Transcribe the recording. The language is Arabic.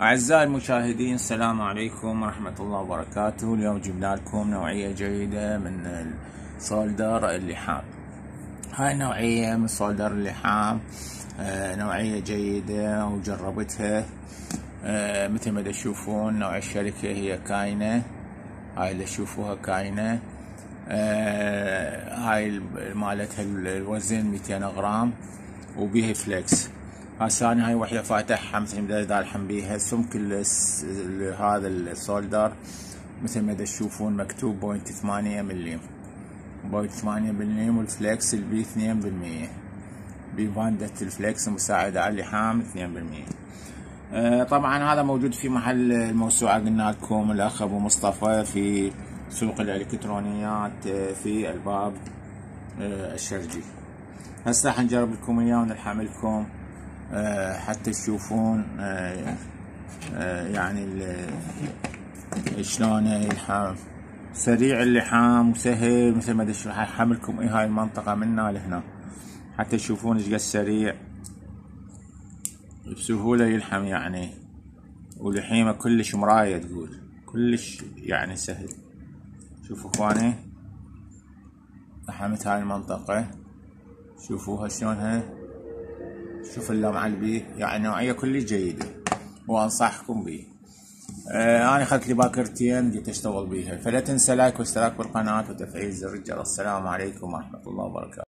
أعزائي المشاهدين السلام عليكم ورحمة الله وبركاته. اليوم جبنا لكم نوعية جيدة من السولدر اللحام. هاي النوعية من سولدر اللحام آه، نوعية جيدة وجربتها. آه، مثل ما تشوفون نوع الشركة هي كاينة. هاي اللي تشوفوها كاينة. آه، هاي مالتها الوزن 200 غرام وبيها فليكس. هسه هاي وحده فاتحها مثل ما دالحم بيها. سمك هذا السولدر مثل ما تشوفون مكتوب بوينت ثمانية مليم بوينت ثمانية مليم والفليكس البي اثنين بالمية. بفاندة الفليكس مساعدة على اللحام اثنين بالمية. آه طبعا هذا موجود في محل الموسوعة قلنا لكم الأخ أبو مصطفى في سوق الإلكترونيات آه في الباب آه الشرجي. هسه حنجرب لكم إياه ونلحم لكم حتى تشوفون آه، آه، يعني شلون سريع اللحام وسهل مثل ما أدري حملكم إيه هاي المنطقة منا لهنا. حتى تشوفون إيش قد سريع. بسهولة يلحم يعني ولحيمة كلش مراية تقول. كلش يعني سهل. شوفوا إخواني لحمت هاي المنطقة. شوفوها شلونها. شوف اللمعة اللي يعني نوعية كلش جيدة. وأنصحكم بيه. آه أنا أخذت لي باكرتين جيت أشتغل بيها. فلا تنسى لايك واشتراك بالقناة وتفعيل زر الجرس. السلام عليكم ورحمة الله وبركاته.